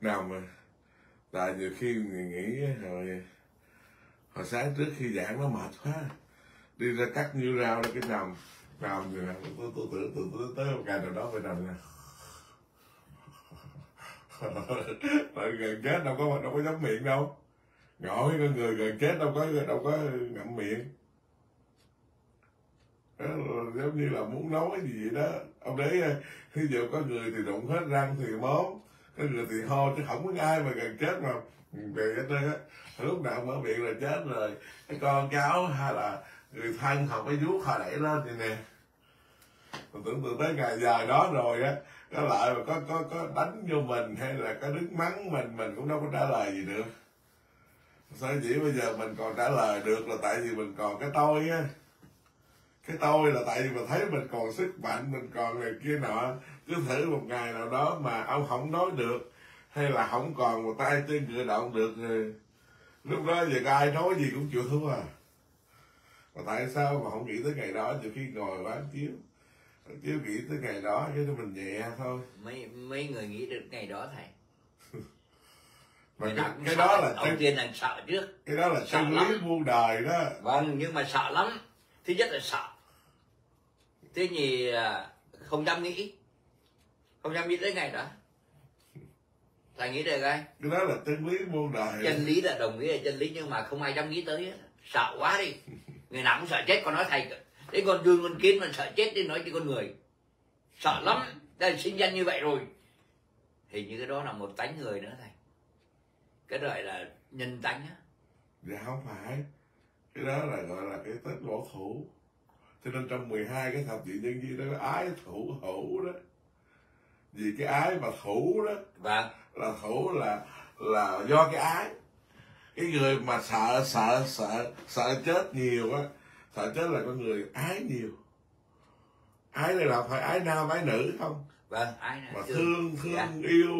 nào mà, tại nhiều khi mình nghĩ hồi hồi sáng trước khi giảng nó mệt quá. Đi ra cắt như rau ra cái nằm nằm rồi tôi tôi tưởng tôi tôi tới một ngày nào đó phải nằm nè. Tại gần chết đâu có đâu có nhắm miệng đâu. Ngõ cái con người gần chết đâu có đâu có ngậm miệng. Đó giống như là muốn nói cái gì vậy đó. Ông đấy à, ví dụ có người thì đụng hết răng thì món có người thì ho, chứ không có ai mà gần chết mà về hết trơn á. Lúc nào mở miệng là chết rồi. Cái con cháu hay là người thân họ phải vuốt họ đẩy lên vậy nè. Mình tưởng tượng tới ngày giờ đó rồi á, có lại mà có có có đánh vô mình hay là có đứng mắng mình mình cũng đâu có trả lời gì được. Sao chỉ bây giờ mình còn trả lời được là tại vì mình còn cái tôi á cái tôi là tại vì mình thấy mình còn sức mạnh mình còn này kia nọ. Cứ thử một ngày nào đó mà ông không nói được hay là không còn một tay trên cử động được rồi lúc đó giờ ai nói gì cũng chịu thua à. Mà tại sao mà không nghĩ tới ngày đó nhiều khi ngồi bán chiếu. Chiếu nghĩ tới ngày đó cái đó mình nhẹ thôi. Mấy mấy người nghĩ được ngày đó thầy. Mà cái, cái sợ. đó là chân, tiên là sợ trước. cái đó là chân lắm. lý muôn đời đó. Vâng nhưng mà sợ lắm. Thứ nhất là sợ thứ nhì là không dám nghĩ. Không dám nghĩ tới ngày đó. Thầy nghĩ được ai? Cái đó là chân lý muôn đời. Chân lý là đồng ý là chân lý nhưng mà không ai dám nghĩ tới sợ quá đi. Người nào cũng sợ chết còn nói thầy. Đấy con đương con kiến mà sợ chết đi nói cho con người. Sợ lắm. Đây sinh danh như vậy rồi. Thì như cái đó là một tánh người nữa thầy. Cái gọi là nhân tánh á. Dạ không phải. Cái đó là gọi là cái tết bảo thủ cho nên trong 12 cái thập diện nhân duyên đó có ái thủ hữu đó. Vì cái ái mà thủ đó vâng là thủ là là do cái ái. Cái người mà sợ sợ sợ sợ chết nhiều á sợ chết là con người ái nhiều. Ái đây là phải ái nam ái nữ không? Vâng ai mà là thương thương Dạ. yêu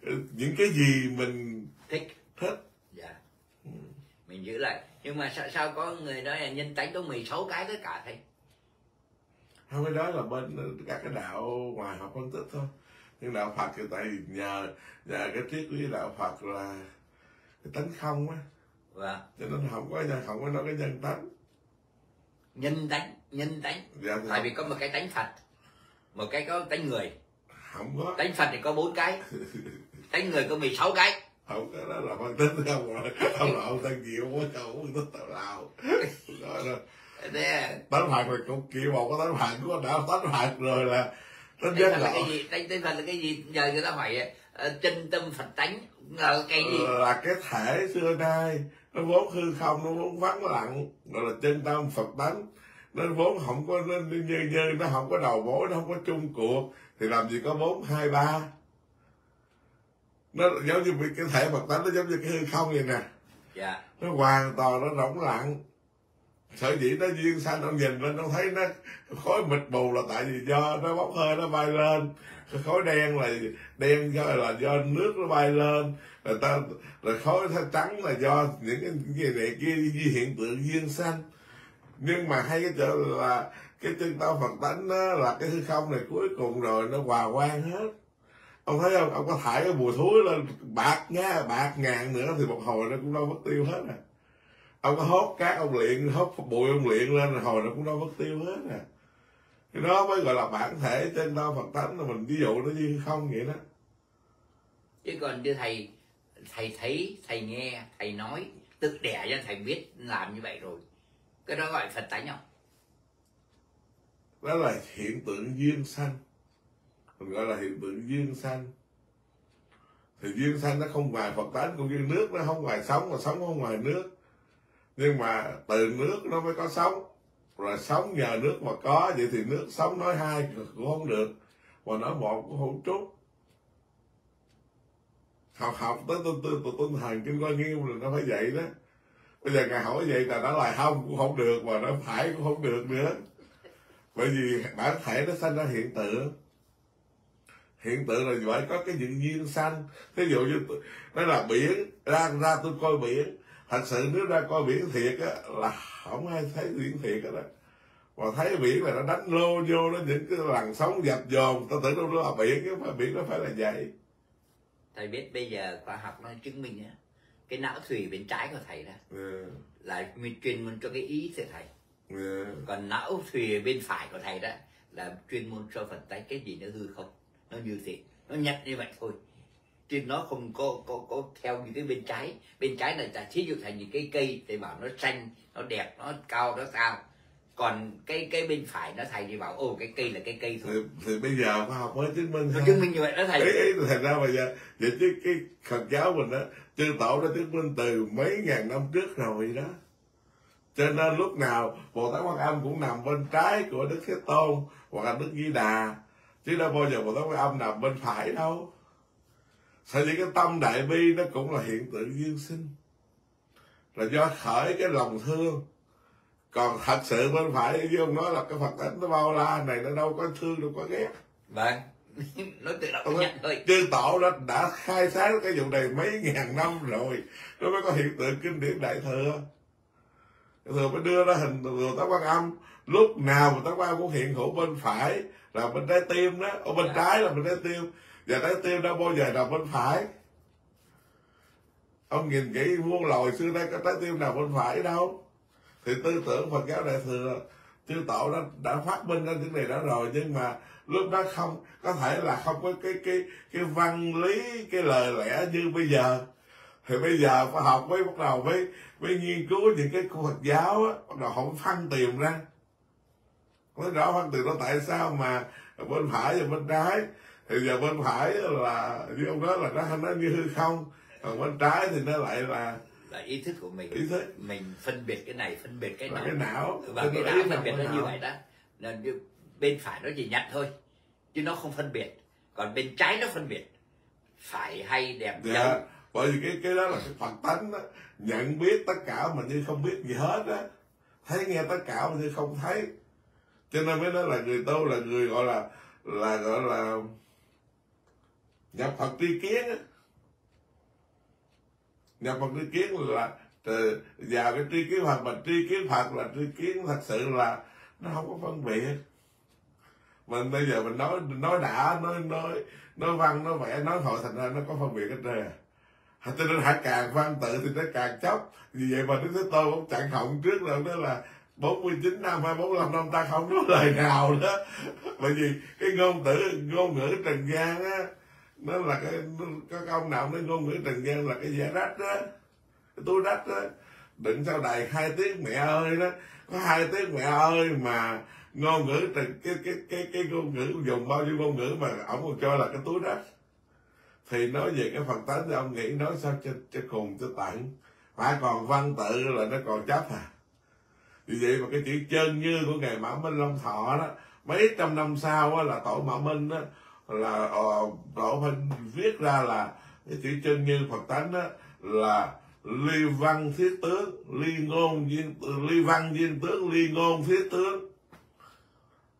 ừ, những cái gì mình thích. thích. Dạ. Mình giữ lại. Nhưng mà sao sao có người nói là nhân tánh có 16 cái tất cả thầy không cái đó là bên các cái đạo ngoài họ phân tích thôi. Nhưng đạo Phật thì tại nhờ nhờ cái triết lý đạo Phật là cái tánh không á. Vâng. Cho nên không có không có nói cái nhân tánh. Nhân tánh nhân tánh. Dạ thì tại vì có một cái tánh phật một cái có tánh người. Không có. Tánh phật thì có bốn cái. Tánh người có 16 cái. Không cái đó là phân tích không rồi không là ông tân diệu quá trời phân tích tào lao đó là thế tánh Phật là cũng kiểu một cái tánh Phật của đạo tánh Phật rồi là tánh phật là cái gì? Tánh tánh phật là cái gì? Giờ người ta hỏi ờ, chân tâm phật tánh. Là cái gì? Là cái thể xưa nay nó vốn hư không nó vốn vắng lặng. Gọi là chân tâm phật tánh. Nó vốn không có nó như như nó không có đầu mối nó không có chung cuộc. Thì làm gì có bốn hai ba? Nó giống như cái thể phật tánh nó giống như cái hư không vậy nè. Dạ. Nó hoàn toàn nó rỗng lặng sở dĩ nó duyên sanh ông nhìn lên ông thấy nó khói mịt mù là tại vì do nó bốc hơi nó bay lên. Khói đen là đen do là do nước nó bay lên. Là ta là khói trắng là do những cái gì này kia di hiện tượng duyên sanh. Nhưng mà hay cái chỗ là cái chân tao phật tánh đó là cái hư không này cuối cùng rồi nó hòa quang hết. Ông thấy không? Ông có thải cái bùa thúi lên, bạc nha, bạc ngàn nữa thì một hồi nó cũng đâu mất tiêu hết à ông có hốt cát ông luyện hốt bụi ông luyện lên hồi nó cũng đâu mất tiêu hết à. Cái đó mới gọi là bản thể chân tâm phật tánh là mình ví dụ nó như không vậy đó. Chứ còn như thầy thầy thấy thầy nghe thầy nói tự đẻ cho thầy biết làm như vậy rồi. Cái đó gọi phật tánh không? Đó là hiện tượng duyên sanh. Mình gọi là hiện tượng duyên sanh. Thì duyên sanh nó không ngoài phật tánh cũng như nước nó không ngoài sống mà sống không ngoài nước nhưng mà từ nước nó mới có sống rồi sống nhờ nước mà có, vậy thì nước sống nói hai cũng không được. Mà nói một cũng không trút. Học học tới tinh tinh tinh tinh thần kinh quan nghiêm rồi nó phải vậy đó. Bây giờ ngài hỏi vậy là nó là không, cũng không được, mà nó phải cũng không được nữa. Bởi vì bản thể nó sanh ra hiện tượng. Hiện tượng là phải có cái những duyên sanh. Ví dụ như nó là biển ra ra tôi coi biển thật sự nếu ra coi biển thiệt á là không ai thấy biển thiệt hết á. Mà thấy biển là nó đánh lô vô nó những cái làn sóng dập dồn. Ta tưởng đâu nó là biển chứ mà biển nó phải là vậy thầy biết bây giờ khoa học nó chứng minh á cái não thùy bên trái của thầy đó yeah, là nguyên chuyên môn cho cái ý của thầy. Yeah. còn não thùy bên phải của thầy đó là chuyên môn cho phần tay cái gì nó hư không nó như thế. Nó nhận như vậy thôi chứ nó không có có có theo như cái bên trái. Bên trái là ta thí dụ thành những cái cây thì bảo nó xanh nó đẹp nó cao nó cao. Còn cái cái bên phải nó thầy thì bảo ô cái cây là cái cây thôi. Thì, thì bây giờ khoa học mới chứng minh nó chứng minh như vậy đó thầy. Ý là thành ra bây giờ vậy chứ cái Phật giáo mình đó chư tổ đã chứng minh từ mấy ngàn năm trước rồi đó. Cho nên lúc nào Bồ Tát Quan Âm cũng nằm bên trái của Đức Thế Tôn hoặc là Đức Di Đà. Chứ đâu bao giờ Bồ Tát Quan Âm nằm bên phải đâu sở dĩ cái tâm đại bi nó cũng là hiện tượng duyên sinh. Là do khởi cái lòng thương. Còn thật sự bên phải như ông nói là cái Phật tánh nó bao la này nó đâu có thương đâu có ghét. Vâng nó tự động nhận thôi. Chư tổ đã, đã khai sáng cái vụ này mấy ngàn năm rồi nó mới có hiện tượng kinh điển đại thừa. Thừa mới đưa ra hình Bồ Tát Quan Âm. Lúc nào Bồ Tát Quan cũng hiện hữu bên phải là bên trái tim đó. Ở bên Dạ. trái là bên trái tim và trái tim đâu bao giờ nằm bên phải? Ông nhìn kỹ muôn loài xưa nay có trái tim nào bên phải đâu. Thì tư tưởng Phật giáo đại thừa chư tổ đã, đã phát minh ra những này đó rồi nhưng mà lúc đó không có thể là không có cái cái cái văn lý cái lời lẽ như bây giờ. Thì bây giờ khoa học mới bắt đầu mới mới nghiên cứu những cái của Phật giáo á bắt đầu không phân tìm ra. Nói rõ phân tìm nó tại sao mà bên phải và bên trái thì giờ bên phải là như ông nói là nó nó như hư không. Còn bên trái thì nó lại là là ý thức của mình. ý thức. Mình phân biệt cái này phân biệt cái là nào cái não. Và cái não phân biệt nó như não. vậy đó. Là như bên phải nó chỉ nhận thôi chứ nó không phân biệt. Còn bên trái nó phân biệt. Phải hay đẹp dạ. xấu bởi vì cái cái đó là cái phật tánh đó. Nhận biết tất cả mà như không biết gì hết á. Thấy nghe tất cả mà như không thấy. Cho nên mới nói là người tu là người gọi là là gọi là nhà phật tri kiến á. Phật tri kiến là từ vào cái tri kiến phật, mà tri kiến phật là tri kiến thật sự là nó không có phân biệt. Mình bây giờ mình nói nói đã, nói nói nói văn, nói vẽ nói hội thành ra nó có phân biệt hết trơn à. Cho nên hãy càng văn tự thì nó càng chóc. Vì vậy mà đức thế tôn cũng chặn họng trước rồi đó là 49 năm hay 45 năm ta không nói lời nào đó bởi vì cái ngôn tử, ngôn ngữ trần gian á nó là cái các cái ông nào nói ngôn ngữ trần gian là cái giả rách đó cái túi rách đó. Đựng sau đầy hai tiếng mẹ ơi đó. Có hai tiếng mẹ ơi mà ngôn ngữ trần cái cái cái cái ngôn ngữ dùng bao nhiêu ngôn ngữ mà ông còn cho là cái túi rách. Thì nói về cái phần tánh thì ông nghĩ nói sao cho cho cùng cho tận. Phải còn văn tự là nó còn chấp à. Vì vậy mà cái chữ chân như của ngài mã minh long thọ đó mấy trăm năm sau á, là tổ mã minh đó là ờ, tổ phải viết ra là cái chữ chân như phật tánh đó là ly văn thiết tướng, ly ngôn viên, ly văn viên tướng, ly ngôn thiết tướng.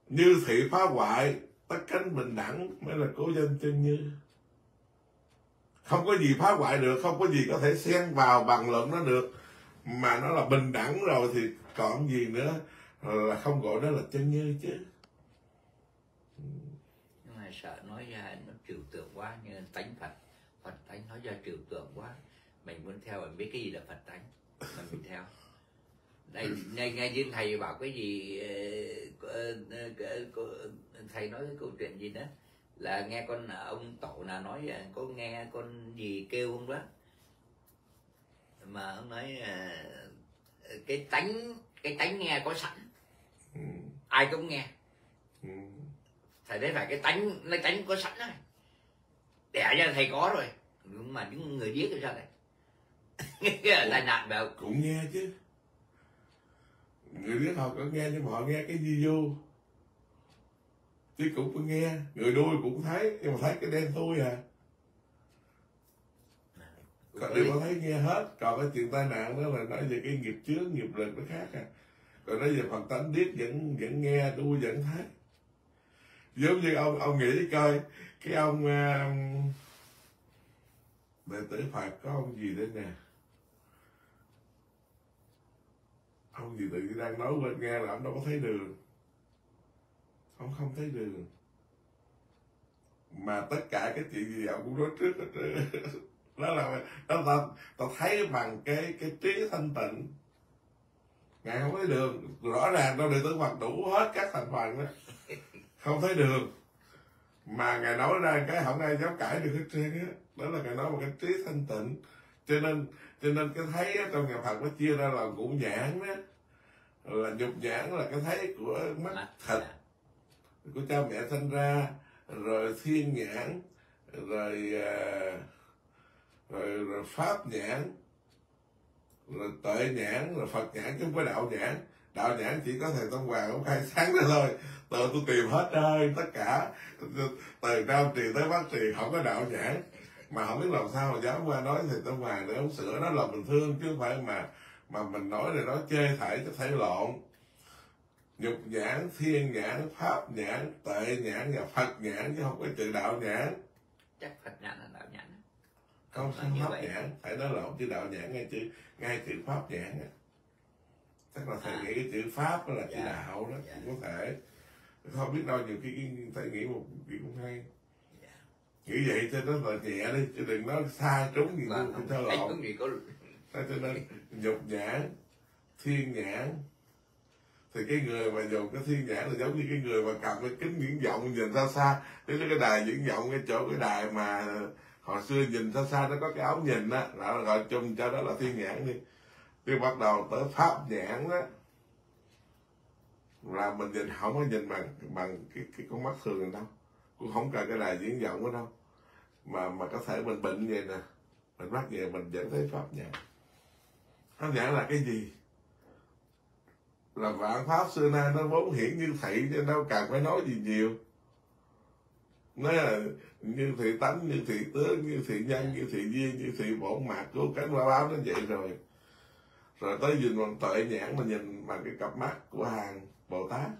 Như thị phá hoại, tất cánh bình đẳng mới là cố danh chân như. Không có gì phá hoại được, không có gì có thể xen vào bằng luận nó được. Mà nó là bình đẳng rồi thì còn gì nữa là không gọi đó là chân như chứ sợ nói ra nó trừu tượng quá như tánh phật. Phật tánh nói ra trừu tượng quá. Mình muốn theo mình biết cái gì là phật tánh mà mình theo. Đây ngay ngay như thầy bảo cái gì ờ, ờ, ờ, thầy nói cái câu chuyện gì đó. Là nghe con ông tổ là nói là có nghe con gì kêu không đó? Mà ông nói cái tánh cái tánh nghe có sẵn. Ừ. ai cũng nghe. Ừ. thầy thấy phải cái tánh nó tánh có sẵn rồi đẻ ra thầy có rồi. Nhưng mà những người điếc thì sao này cái tai nạn bảo cũng nghe chứ. Người biết họ có nghe nhưng mà họ nghe cái di du chứ cũng có nghe. Người đuôi cũng thấy nhưng mà thấy cái đen thui à. Còn đều có thấy nghe hết còn cái chuyện tai nạn đó là nói về cái nghiệp chướng nghiệp lực nó khác à. Còn nói về phần tánh biết vẫn vẫn nghe đuôi vẫn thấy giống như ông ông nghĩ coi cái ông uh, đệ tử phật có ông gì đây nè? Ông gì tự đang nói bên nghe là ông đâu có thấy đường. Ông không thấy đường. Mà tất cả cái chuyện gì ông cũng nói trước hết trơn. đó là đó ta ta thấy bằng cái cái trí thanh tịnh. Ngài không thấy đường. Rõ ràng đâu để tử Phật đủ hết các thành phần đó không thấy đường mà ngài nói ra cái không ai dám cãi được hết trơn á. Đó là ngài nói một cái trí thanh tịnh. Cho nên cho nên cái thấy á, trong nhà Phật nó chia ra là ngũ nhãn đó là nhục nhãn là cái thấy của mắt thịt của cha mẹ sinh ra. Rồi thiên nhãn. Rồi à, rồi, rồi pháp nhãn. Rồi tuệ nhãn. Rồi phật nhãn chứ không có đạo nhãn đạo nhãn chỉ có thầy tông hoàng ông khai sáng ra thôi. Tự tôi tìm hết ơi tất cả. Từ nam trì tới bắc trì không có đạo nhãn. Mà không biết làm sao mà dám qua nói thầy tông hoàng để ông sửa nó là bình thương chứ không phải mà mà mình nói để nói chê thảy cho thể lộn nhục nhãn thiên nhãn pháp nhãn tệ nhãn và phật nhãn chứ không có chữ đạo nhãn. Chắc phật nhãn là đạo nhãn. Không Là như pháp vậy. nhãn. Phải nói lộn chữ đạo nhãn ngay chữ ngay chữ pháp nhãn á chắc là thầy nghĩ cái chữ pháp đó là chữ Dạ. đạo đó Dạ. cũng có thể không biết đâu nhiều khi thầy nghĩ một chuyện cũng hay Dạ. nghĩ vậy cho nó là nhẹ đi chứ đừng nói sai trúng gì Vâng, cũng lộn cũng gì có Thế cho nên nhục nhãn thiên nhãn thì cái người mà dùng cái thiên nhãn là giống như cái người mà cầm cái kính viễn vọng nhìn xa xa cái cái đài viễn vọng cái chỗ cái đài mà hồi xưa nhìn xa xa nó có cái ống nhìn á là gọi chung cho đó là thiên nhãn đi cái bắt đầu tới pháp nhãn đó, là mình nhìn, không có nhìn bằng bằng cái cái con mắt thường này đâu. Cũng không cần cái đài diễn vọng của đâu. Mà mà có thể mình bệnh vậy nè. Mình mắc về mình vẫn thấy pháp nhãn pháp nhãn là cái gì? Là vạn pháp xưa nay nó vốn hiển như thị, cho đâu cần phải nói gì nhiều. Nó là như thị tánh, như thị tướng như thị nhân, như thị duyên như thị bổn mạc cứu cánh ba báo nó vậy rồi rồi tới nhìn bằng tuệ nhãn mà nhìn bằng cái cặp mắt của hàng bồ tát.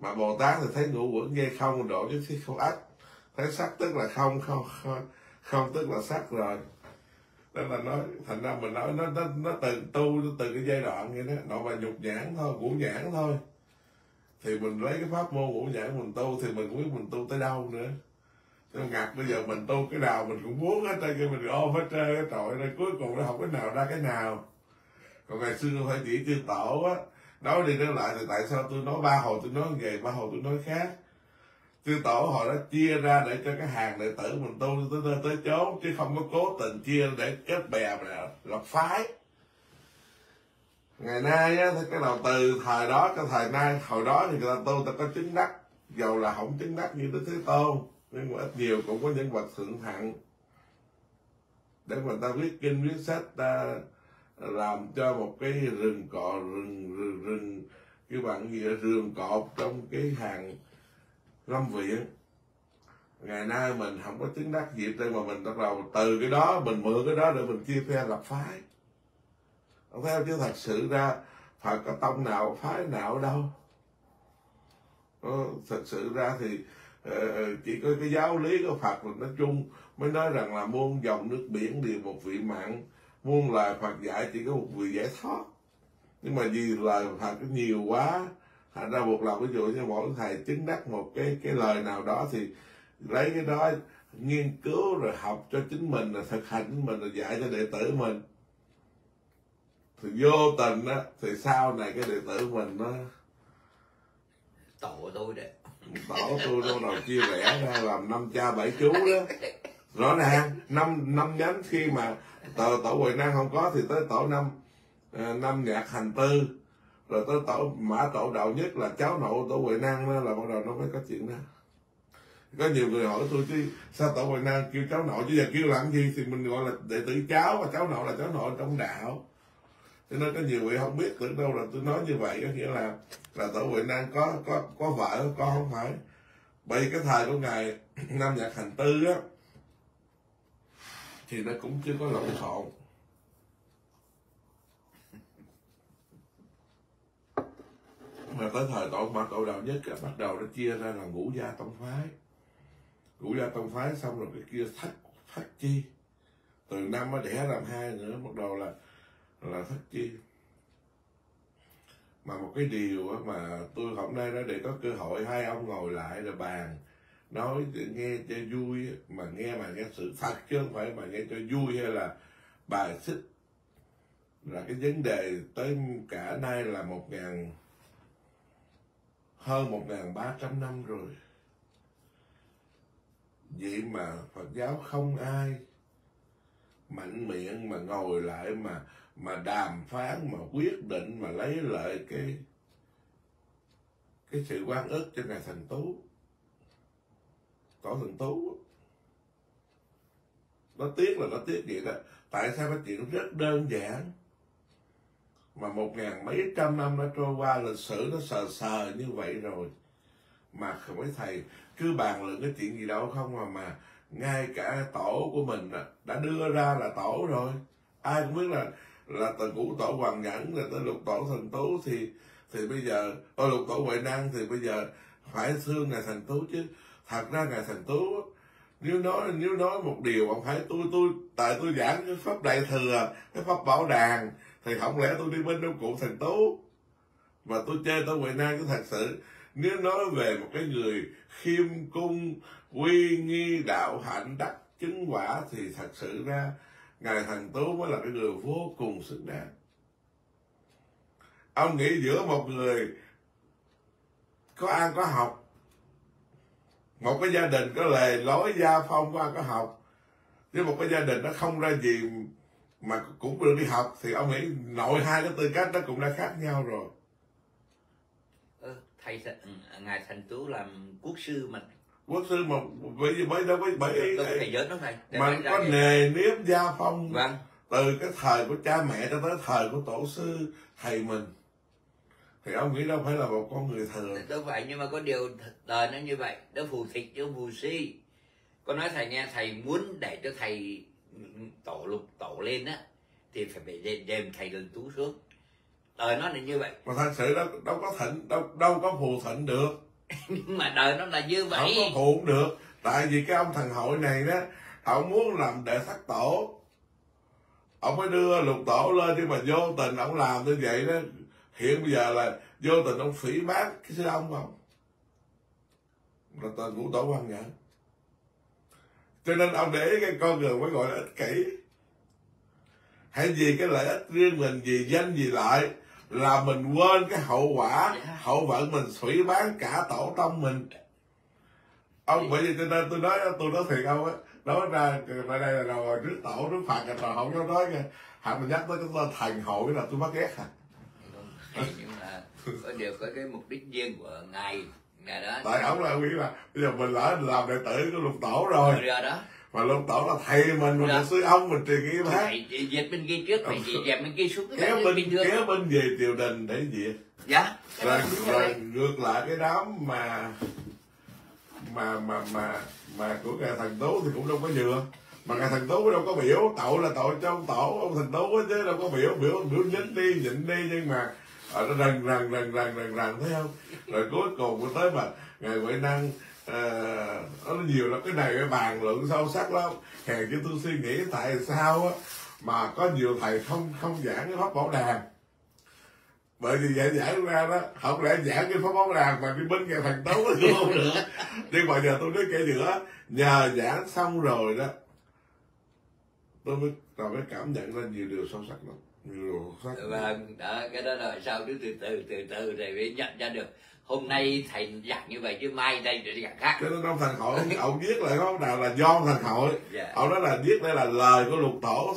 Mà bồ tát thì thấy ngũ quẩn nghe không độ chứ thấy không ách. Thấy sắc tức là không không không, không tức là sắc rồi. Nên là nói thành ra mình nói nó nó nó từ tu từ cái giai đoạn như thế. Nó mà nhục nhãn thôi ngũ nhãn thôi. Thì mình lấy cái pháp môn ngũ nhãn mình tu thì mình cũng biết mình tu tới đâu nữa nó ngặt bây giờ mình tu cái nào mình cũng muốn hết trơn cái mình ôm hết trơn cái trội này cuối cùng nó không cái nào ra cái nào. Còn ngày xưa phải chỉ chư tổ á nói đi nói lại thì tại sao tôi nói ba hồi tôi nói về ba hồi tôi nói khác? Chư tổ hồi đó chia ra để cho cái hàng đệ tử mình tu tới tới, tới chốn chứ không có cố tình chia để kết bè mà lập phái. Ngày nay á thì cái đầu từ thời đó cho thời nay hồi đó thì người ta tu ta có chứng đắc dầu là không chứng đắc như đức thế tôn nhưng mà ít nhiều cũng có những bậc thượng thặng để mà ta viết kinh viết sách ta làm cho một cái rừng cọ rừng rừng, rừng cái bạn gì ở rừng cọp trong cái hàng lâm viện. Ngày nay mình không có chứng đắc gì trên mà mình bắt đầu từ cái đó mình mượn cái đó để mình chia phe lập phái. Không theo chứ thật sự ra Phật có tông nào phái nào đâu. Ờ, thật sự ra thì Ờ, ờ, chỉ có cái giáo lý của Phật là nói chung, mới nói rằng là muôn dòng nước biển đều một vị mặn muôn lời Phật dạy chỉ có một vị giải thoát. Nhưng mà vì lời Phật nhiều quá, thành ra buộc lòng ví dụ như mỗi thầy chứng đắc một cái cái lời nào đó thì lấy cái đó nghiên cứu rồi học cho chính mình là thực hành chính mình, rồi dạy cho đệ tử mình. Thì vô tình á, thì sau này cái đệ tử mình nó tội tôi đấy tổ tôi đâu nào chia rẽ ra làm năm cha bảy chú đó. Rõ ràng năm năm nhánh khi mà tổ, tổ huệ năng không có thì tới tổ năm ờ, năm nhạc hành tư. Rồi tới tổ mã tổ đạo nhất là cháu nội tổ huệ năng đó là bắt đầu nó mới có chuyện đó. Có nhiều người hỏi tôi chứ sao tổ huệ năng kêu cháu nội chứ giờ kêu làm gì thì mình gọi là đệ tử cháu và cháu nội là cháu nội trong đạo cho nên có nhiều vị không biết tưởng đâu là tôi nói như vậy có nghĩa là là tổ huệ năng có có có vợ có con không phải. Bởi vì cái thời của ngài năm nhạc hành tư á thì nó cũng chưa có lộn xộn. Mà tới thời tổ mà tổ đầu nhất á, bắt đầu nó chia ra là ngũ gia tông phái. Ngũ gia tông phái xong rồi cái kia thất thất chi. Từ năm nó đẻ làm hai nữa bắt đầu là là thất chi. Mà một cái điều mà tôi hôm nay đó để có cơ hội, hai ông ngồi lại là bàn, nói để nghe cho vui mà nghe mà nghe sự thật chứ không phải mà nghe cho vui hay là bài xích. Là cái vấn đề tới cả nay là một ngàn, hơn một ngàn ba trăm năm rồi. Vậy mà Phật giáo không ai mạnh miệng mà ngồi lại mà mà đàm phán mà quyết định mà lấy lại cái cái sự quan ức cho ngài thành tú, tổ thần tú. Nó tiếc là nó tiếc vậy đó. Tại sao cái chuyện rất đơn giản? Mà một ngàn mấy trăm năm nó trôi qua, lịch sử nó sờ sờ như vậy rồi. Mà không mấy thầy, cứ bàn luận cái chuyện gì đâu không mà mà ngay cả tổ của mình đã đưa ra là tổ rồi. Ai cũng biết là là từ ngũ tổ hoàng nhẫn rồi tới lục tổ thần tú thì thì bây giờ ở lục tổ huệ năng thì bây giờ phải thương ngài thần tú chứ. Thật ra ngài thần tú, nếu nói nếu nói một điều ông phải tôi tôi, tại tôi giảng cái pháp đại thừa, cái pháp bảo đàn, thì không lẽ tôi đi bên đông cụ thần tú? Mà tôi chơi tôi huệ năng chứ thật sự. Nếu nói về một cái người khiêm cung uy nghi, đạo hạnh, đắc chứng quả thì thật sự ra ngài thần tú mới là cái người vô cùng xứng đáng. Ông nghĩ giữa một người có ăn, có học, một cái gia đình có lề lối, gia phong có ăn có học, với một cái gia đình nó không ra gì mà cũng được đi học, thì ông nghĩ nội hai cái tư cách nó cũng đã khác nhau rồi. Ờ, thầy ngài thành tú làm quốc sư mà quốc sư mà bởi vì bởi đâu bởi bởi thầy đâu thầy Để mà có nề nếp gia phong vâng. từ cái thời của cha mẹ cho tới thời của tổ sư thầy mình. Thì ông nghĩ đâu phải là một con người thường. Đâu phải nhưng mà có điều đời nó như vậy. Nó phù thịt chứ phù si. Con nói thầy nghe thầy muốn để cho thầy tổ lục tổ lên á thì phải phải đền, đền thầy đường tú xuống đời nó là như vậy. Mà thật sự đâu đâu có thịnh đâu đâu có phù thịnh được nhưng mà đời nó là như không vậy. có phụ được. Tại vì cái ông thần hội này đó ông muốn làm đệ thất tổ. Ông mới đưa lục tổ lên nhưng mà vô tình ông làm như vậy đó. Hiện bây giờ là vô tình ông phỉ báng cái sư ông không? Là tên ngũ tổ quan nhẫn cho nên ông để cái con người mới gọi là ích kỷ. Hay vì cái lợi ích riêng mình vì danh vì lợi là mình quên cái hậu quả Dạ. hậu vận mình phỉ bán cả tổ tông mình. Ông bởi vì cho nên tôi nói tôi nói thiệt ông á nói ra đây là rồi trước tổ trước phạt rồi không có nói nha. Hẳn mình nhắc tới cái thần hội là tôi bắt ghét à nhưng mà có điều có cái mục đích riêng của ngài ngài đó. Tại ông là nghĩ là bây giờ mình lỡ làm đệ tử của lục tổ rồi. Rồi đó mà lục tổ là thầy mình mình Dạ. là sư ông mình truyền nghi bác. Phải diệt bên kia trước phải dẹp bên kia xuống kéo binh bình thường. kéo binh về triều đình để diệt dạ. Rồi, rồi ngược lại cái đám mà mà mà mà mà của ngài thần tú thì cũng đâu có vừa mà ngài thần tú đâu có biểu. Tội là tội cho ông tổ ông thần tú chứ đâu có biểu. Biểu biểu nhín đi nhịn đi nhưng mà ở nó rần rần rần rần rần rần thấy không? Rồi cuối cùng tới mà ngài huệ năng ờ, nó nhiều lắm. Cái này cái bàn luận sâu sắc lắm. Hèn chứ tôi suy nghĩ tại sao á mà có nhiều thầy không không giảng cái pháp bảo đàn. Bởi vì vậy giảng ra đó không lẽ giảng cái pháp bảo đàn mà đi binh nghe thần tấu cũng không được nhưng mà giờ tôi nói kể nữa nhờ giảng xong rồi đó tôi mới tôi mới cảm nhận ra nhiều điều sâu sắc lắm. Nhiều điều sâu sắc vâng đó cái đó là sao cứ từ từ từ từ rồi mới nhận ra được hôm nay thầy giảng như vậy chứ mai đây để giảng khác. Nên ông thần hội ông, viết lại pháp đàn là do thần hội dạ. Ông nói là viết đây là lời của lục tổ.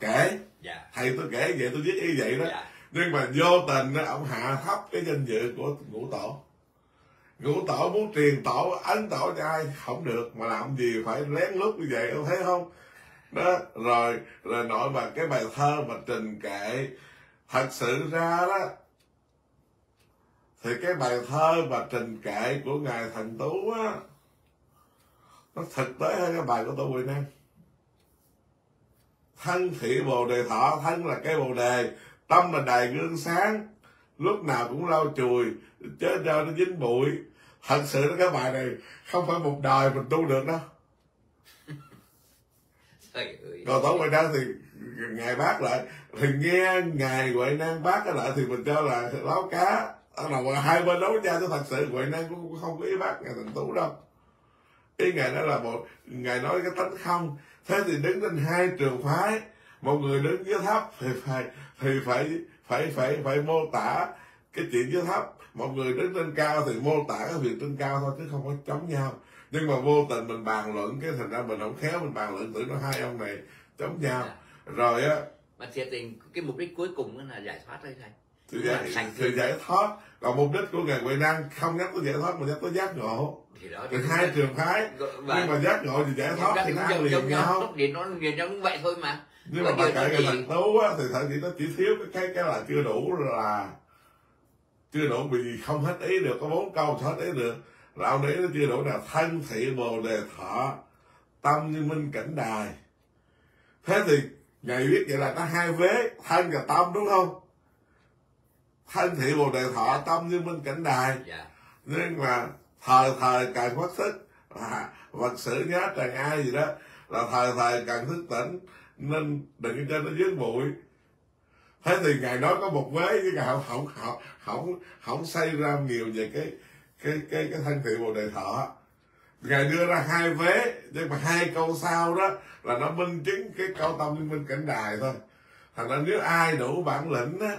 Kể. Dạ. Thầy tôi kể vậy tôi viết y vậy đó. Dạ. Nhưng mà vô tình đó, ông hạ thấp cái danh dự của ngũ tổ. Ngũ tổ muốn truyền tổ ấn tổ cho ai? Không được. Mà làm gì phải lén lút như vậy ông thấy không? Đó rồi rồi nội mà cái bài thơ mà trình kệ thật sự ra đó thì cái bài thơ mà trình kệ của ngài thần tú á nó thực tế hơn cái bài của tổ Huệ Năng thân thị bồ đề thọ thân là cây bồ đề tâm là đài gương sáng lúc nào cũng lau chùi chết ra nó dính bụi. Thật sự đó cái bài này không phải một đời mình tu được đâu. Ơi. Còn tổ huệ năng thì ngài bác lại thì nghe ngài huệ năng bác cái lại thì mình cho là láo cá đầu mà hai bên đấu nhau chứ thật sự huệ năng cũng không có ý bác ngài thần tú đâu. Ý ngài nói là một ngài nói cái tánh không. Thế thì đứng trên hai trường phái một người đứng dưới thấp thì phải thì phải phải phải phải mô tả cái chuyện dưới thấp một người đứng trên cao thì mô tả cái việc trên cao thôi chứ không có chống nhau. Nhưng mà vô tình mình bàn luận cái thành ra mình không khéo mình bàn luận tưởng nó hai ông này chống nhau. Dạ. rồi á mà thiệt tình cái mục đích cuối cùng là giải thoát thôi thầy là giải, sanh thương. giải thoát. Còn mục đích của ngài Huệ Năng không nhắc tới giải thoát mà nhắc tới giác ngộ. Thì đó thì hai trường phái và nhưng mà giác ngộ thì giải thoát thì nó liền nhau. lúc điện nó liền nhau như vậy thôi mà. Nhưng mà giờ kể cái thằng tú á thì thật chỉ nó chỉ thiếu cái cái cái là chưa đủ là chưa đủ vì không hết ý được có bốn câu hết ý được. Là ông đấy nó chưa đủ là thân thị bồ đề thọ tâm như minh cảnh đài. Thế thì ngài viết vậy là có hai vế thân và tâm đúng không thân thị bồ đề thọ tâm như minh cảnh đài. Dạ. Nhưng mà thời thời cần phát thức à, vật sự nhớ trần ai gì đó là thời thời cần thức tỉnh nên đừng cho nó dướng bụi. Thế thì ngài nói có một vế chứ ngài không không không không không xây ra nhiều về cái cái cái cái thân thị bồ đề thọ. Ngài đưa ra hai vế nhưng mà hai câu sau đó là nó minh chứng cái câu tâm liên minh cảnh đài thôi. Thành ra nếu ai đủ bản lĩnh á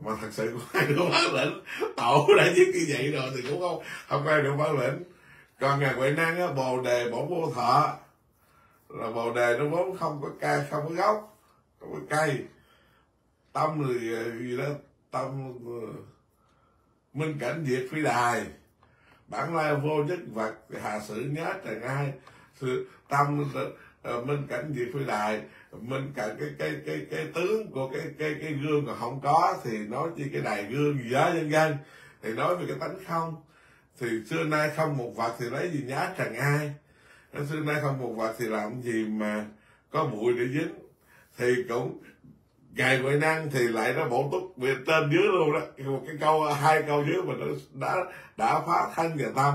mà thật sự cũng ai có bản lĩnh tổ đã viết như vậy rồi thì cũng không không ai được bản lĩnh. Còn ngài huệ năng á, bồ đề bổn vô thọ. Là bồ đề nó vốn không có cây không có gốc, không có cây. Tâm thì gì đó tâm ờ, minh cảnh diệt phi đài. Bản lai vô nhất vật hà sử nhớ trần ai sự tâm ờ, minh cảnh diệt phi đài mình cả cái cái cái cái tướng của cái cái cái gương mà không có thì nói chi cái đài gương gì đó nhân dân thì nói về cái tánh không, thì xưa nay không một vật thì lấy gì nhá trần ai. Xưa nay không một vật thì làm gì mà có bụi để dính. Thì cũng ngày ngoại năng thì lại nó bổ túc về tên dưới luôn đó. Một cái câu, hai câu dưới mà nó đã đã phá thân và tâm.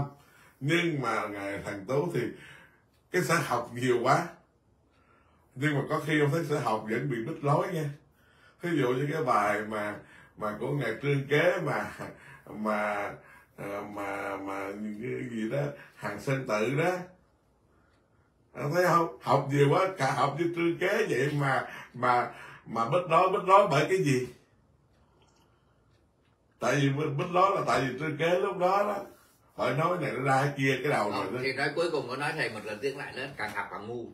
Nhưng mà ngài thằng tú thì cái xã học nhiều quá nhưng mà có khi ông thấy xã học vẫn bị đứt lối nha. Ví dụ như cái bài mà mà của ngài trương kế mà mà ờ, mà mà cái gì đó hàng sơn tự đó. Ông thấy không học nhiều quá cả học như trương kế vậy mà mà mà bích nói bích nói bởi cái gì? Tại vì bích bích nói là tại vì trương kế lúc đó đó hỏi nói này nó ra kia cái đầu rồi đó. thì nói cuối cùng có nói thầy một lần tiếng lại nữa càng học càng ngu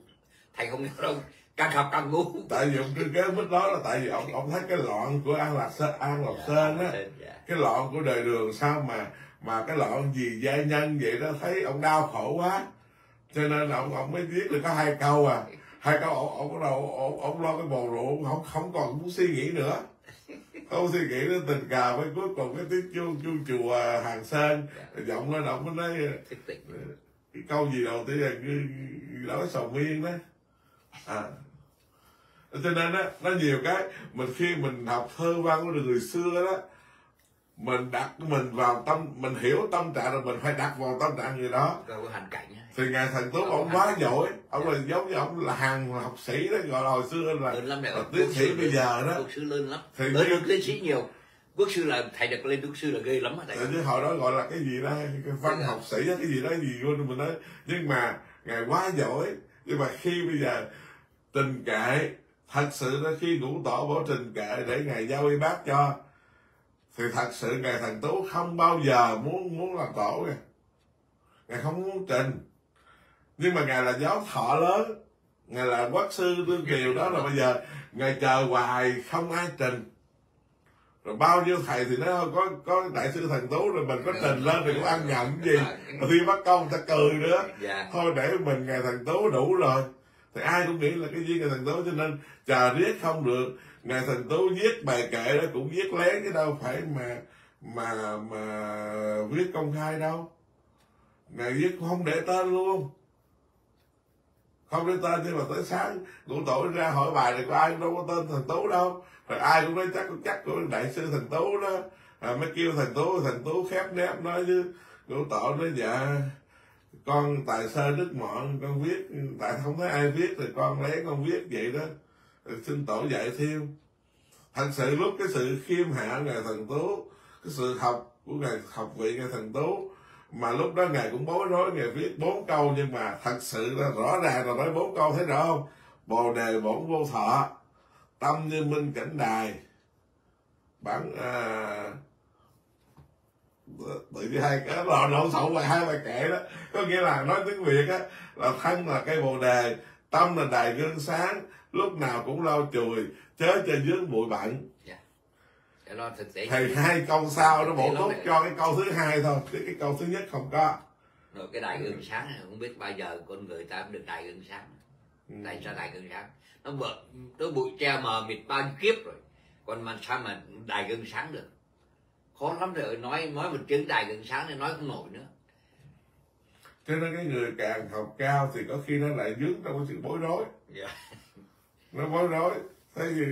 thầy không nhớ đâu. Càng học càng ngu. Tại vì ông kế bích nói là tại vì ông ông thấy cái loạn của an lạc sơn an lộc sơn á Dạ. cái loạn của đời đường sao mà mà cái loạn gì gia nhân vậy đó thấy ông đau khổ quá. Cho nên là ông ông mới viết được có hai câu à. Hai câu ông ông bắt đầu ông, ông lo cái bầu rượu ông không không còn muốn suy nghĩ nữa. Không suy nghĩ đến tình cờ với cuối cùng cái tiếng chuông chuông chùa hàng sơn. Giọng lên ông mới nói cái câu gì đầu tiên là cứ nói sầu miên đó à. Cho nên á nó nhiều cái mình khi mình học thơ văn của người xưa đó mình đặt mình vào tâm mình hiểu tâm trạng rồi mình phải đặt vào tâm trạng người đó. Rồi hoàn cảnh thì ngài thần tú ông quá giỏi ông là giống như ông là hàng học sĩ đó gọi là hồi xưa là, lắm là tiến sĩ bây giờ đó. Quốc sư lớn lắm. Thì như- được tiến sĩ nhiều. Quốc sư là thầy được lên quốc sư là ghê lắm á thầy. Tại chứ hồi đó gọi là cái gì đó cái văn học sĩ á, cái gì đó gì quên mình nói. Nhưng mà ngài quá giỏi nhưng mà khi bây giờ tình kệ. Thật sự là khi ngũ tổ bảo trình kệ để ngài giao y bác cho thì thật sự ngài thần tú không bao giờ muốn muốn làm tổ kìa. Ngài không muốn trình. Nhưng mà ngài là giáo thọ lớn. Ngài là quốc sư tương kiều đó là bây giờ ngài chờ hoài không ai trình. Rồi bao nhiêu thầy thì nó có có đại sư thần tú rồi mình có trình lên thì cũng ăn nhận gì. Rồi khi bắt công ta cười nữa. Dạ. Thôi để mình ngày thần tú đủ rồi thì ai cũng nghĩ là cái duyên ngày thần tú cho nên chờ riết không được. Ngày thần tú viết bài kệ đó cũng viết lén chứ đâu phải mà mà mà viết công khai đâu. Ngài viết không để tên luôn. Không để tên nhưng mà tới sáng cụ tổ ra hỏi bài thì có ai đâu có tên thần tú đâu. Rồi ai cũng nói chắc chắc của đại sư thần tú đó. À, mới kêu thần tú thần tú khép nép nói chứ. Cụ tổ nói dạ con tài sơ đức mọn con viết? Tại không thấy ai viết thì con lấy con viết vậy đó. Xin tổ dạy thêm. Thật sự lúc cái sự khiêm hạ ngài thần tú cái sự học của ngài học vị ngài thần tú mà lúc đó ngài cũng bối rối ngài viết bốn câu nhưng mà thật sự là rõ ràng là nói bốn câu thấy rõ không? Bồ đề bổn vô thọ tâm như minh cảnh đài. Bản à, tự nhiên hai cái lò lộn xộn là hai bài kệ đó. Có nghĩa là nói tiếng việt á là thân là cây bồ đề tâm là đài gương sáng lúc nào cũng lau chùi chớ cho dướng bụi thực tế thì hai câu sau nó bổ Thì túc cho cái câu thứ hai thôi chứ cái câu thứ nhất không có. Rồi cái đại gương sáng này không biết bao giờ con người ta được đại gương sáng. Ừ. tại sao đại gương sáng? Nó bự nó bụi che mờ mịt bao nhiêu kiếp rồi. Còn mà sao mà đại gương sáng được khó lắm rồi nói nói một chữ đại gương sáng thì nói không nổi nữa cho nên cái người càng học cao thì có khi nó lại dướng trong cái sự bối rối Dạ. nó bối rối thế thì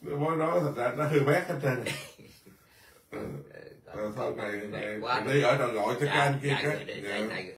nó bối rối thật ra nó hư bét hết trơn ừ. Ờ, thôi này, này, quá. đi ở đầu gọi cho Dạ, các anh kia dạ, cái để- dạ. để- để-